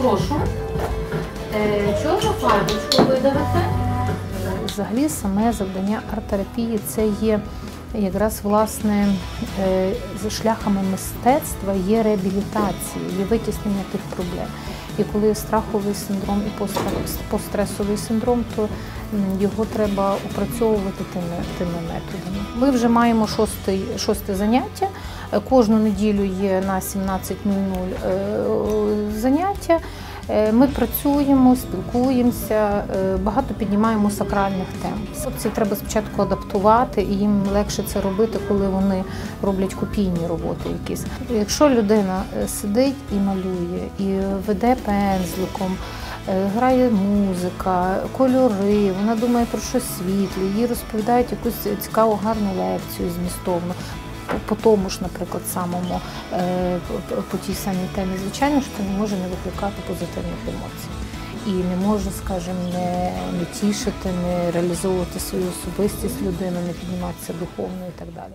Прошу. Е, чого фарбочку видавати? Взагалі, саме завдання арт-терапії це є якраз власне е, за шляхами мистецтва є реабілітація, є витіснення тих проблем. І коли страховий синдром і постстресовий синдром, то його треба опрацьовувати тими, тими методами. Ми вже маємо шостий, шосте заняття. Е, Кожну неділю є на 17.00 е, заняття. Е, Ми працюємо, спілкуємося, е, багато піднімаємо сакральних тем. Це треба спочатку адаптувати, і їм легше це робити, коли вони роблять копійні роботи якісь. Якщо людина е, сидить і малює, і веде пензликом, грає музика, кольори, вона думає про щось світле, їй розповідають якусь цікаву гарну лекцію змістовну. По- тому ж, наприклад, самому е, по- тій самій темі, звичайно, що не може не викликати позитивних емоцій. І не може, скажімо, не, не тішити, не реалізовувати свою особистість людини, не підніматися духовно і так далі.